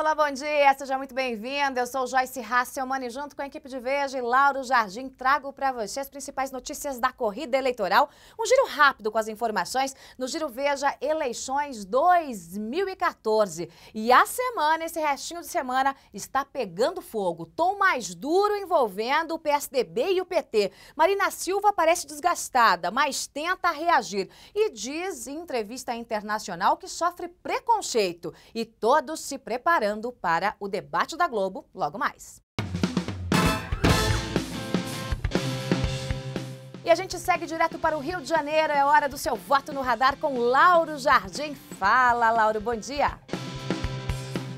Olá, bom dia, seja muito bem-vindo. Eu sou Joyce Hasselman e junto com a equipe de Veja e Lauro Jardim trago para você as principais notícias da corrida eleitoral. Um giro rápido com as informações no Giro Veja Eleições 2014. E a semana, esse restinho de semana, está pegando fogo. Tom mais duro envolvendo o PSDB e o PT. Marina Silva parece desgastada, mas tenta reagir e diz em entrevista internacional que sofre preconceito e todos se preparando para o debate da Globo logo mais. E a gente segue direto para o Rio de Janeiro. É hora do seu voto no radar com Lauro Jardim. Fala, Lauro, bom dia.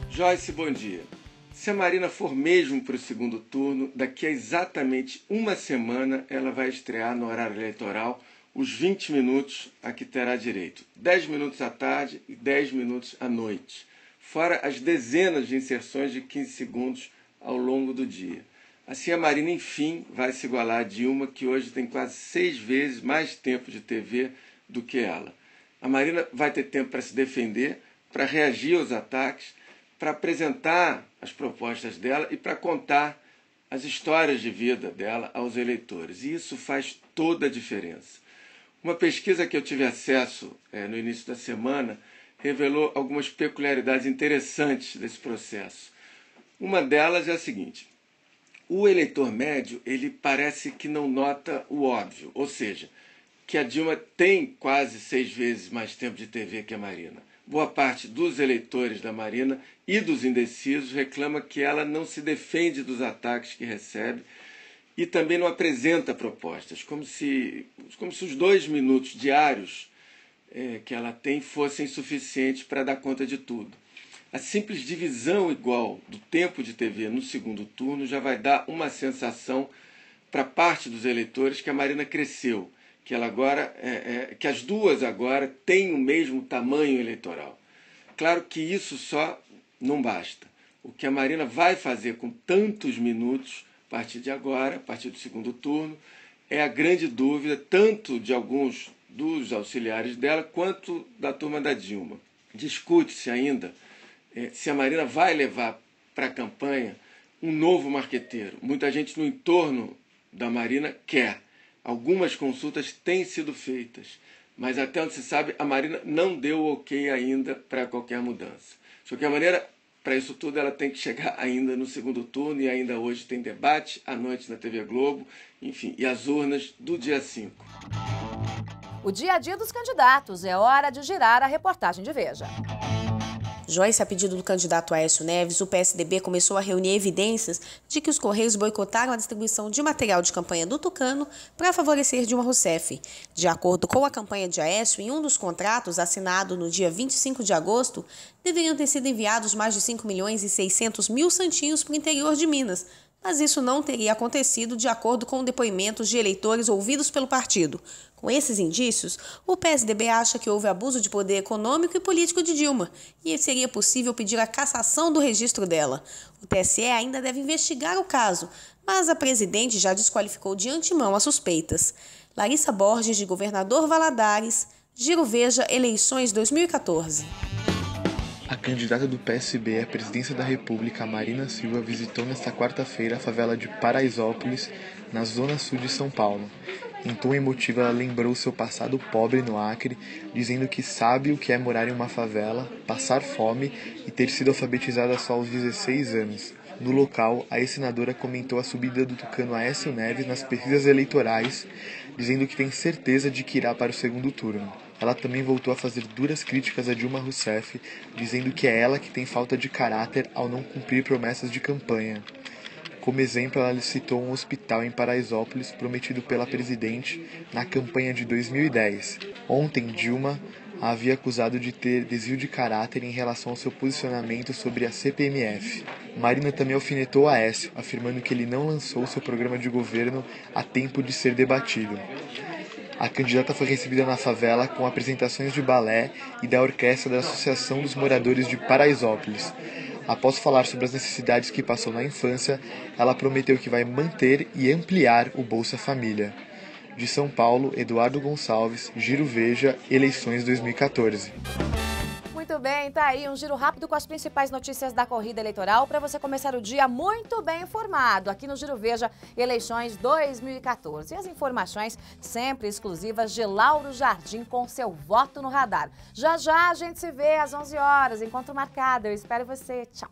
Joyce, bom dia. Se a Marina for mesmo para o segundo turno, daqui a exatamente uma semana ela vai estrear no horário eleitoral os 20 minutos a que terá direito. 10 minutos à tarde e 10 minutos à noite fora as dezenas de inserções de 15 segundos ao longo do dia. Assim, a Marina, enfim, vai se igualar a Dilma, que hoje tem quase seis vezes mais tempo de TV do que ela. A Marina vai ter tempo para se defender, para reagir aos ataques, para apresentar as propostas dela e para contar as histórias de vida dela aos eleitores. E isso faz toda a diferença. Uma pesquisa que eu tive acesso é, no início da semana revelou algumas peculiaridades interessantes desse processo. Uma delas é a seguinte: o eleitor médio ele parece que não nota o óbvio, ou seja, que a Dilma tem quase seis vezes mais tempo de TV que a Marina. Boa parte dos eleitores da Marina e dos indecisos reclama que ela não se defende dos ataques que recebe e também não apresenta propostas, como se, como se os dois minutos diários é, que ela tem fossem suficientes para dar conta de tudo. A simples divisão igual do tempo de TV no segundo turno já vai dar uma sensação para parte dos eleitores que a Marina cresceu, que ela agora, é, é, que as duas agora têm o mesmo tamanho eleitoral. Claro que isso só não basta. O que a Marina vai fazer com tantos minutos a partir de agora, a partir do segundo turno, é a grande dúvida tanto de alguns dos auxiliares dela quanto da turma da Dilma. Discute-se ainda eh, se a Marina vai levar para a campanha um novo marqueteiro. Muita gente no entorno da Marina quer. Algumas consultas têm sido feitas, mas até onde se sabe, a Marina não deu ok ainda para qualquer mudança. De qualquer maneira, para isso tudo, ela tem que chegar ainda no segundo turno e ainda hoje tem debate à noite na TV Globo, enfim, e as urnas do dia 5 o dia a dia dos candidatos. É hora de girar a reportagem de Veja. Joyce, a pedido do candidato Aécio Neves, o PSDB começou a reunir evidências de que os Correios boicotaram a distribuição de material de campanha do Tucano para favorecer Dilma Rousseff. De acordo com a campanha de Aécio, em um dos contratos assinado no dia 25 de agosto, deveriam ter sido enviados mais de 5 milhões e 600 mil santinhos para o interior de Minas, mas isso não teria acontecido de acordo com depoimentos de eleitores ouvidos pelo partido. Com esses indícios, o PSDB acha que houve abuso de poder econômico e político de Dilma e seria possível pedir a cassação do registro dela. O TSE ainda deve investigar o caso, mas a presidente já desqualificou de antemão as suspeitas. Larissa Borges, de Governador Valadares, Giro Veja, eleições 2014. A candidata do PSB à presidência da República, Marina Silva, visitou nesta quarta-feira a favela de Paraisópolis, na zona sul de São Paulo. Em tom emotivo, ela lembrou seu passado pobre no Acre, dizendo que sabe o que é morar em uma favela, passar fome e ter sido alfabetizada só aos 16 anos. No local, a ex-senadora comentou a subida do tucano Aécio Neves nas pesquisas eleitorais, dizendo que tem certeza de que irá para o segundo turno. Ela também voltou a fazer duras críticas a Dilma Rousseff, dizendo que é ela que tem falta de caráter ao não cumprir promessas de campanha. Como exemplo, ela citou um hospital em Paraisópolis prometido pela presidente na campanha de 2010. Ontem, Dilma a havia acusado de ter desvio de caráter em relação ao seu posicionamento sobre a CPMF. Marina também alfinetou Aécio, afirmando que ele não lançou seu programa de governo a tempo de ser debatido. A candidata foi recebida na favela com apresentações de balé e da orquestra da Associação dos Moradores de Paraisópolis. Após falar sobre as necessidades que passou na infância, ela prometeu que vai manter e ampliar o Bolsa Família. De São Paulo, Eduardo Gonçalves, Giro Veja, eleições 2014. Muito bem, tá aí um giro rápido com as principais notícias da corrida eleitoral para você começar o dia muito bem informado aqui no Giro Veja Eleições 2014. E as informações sempre exclusivas de Lauro Jardim com seu voto no radar. Já já a gente se vê às 11 horas, encontro marcado. Eu espero você. Tchau.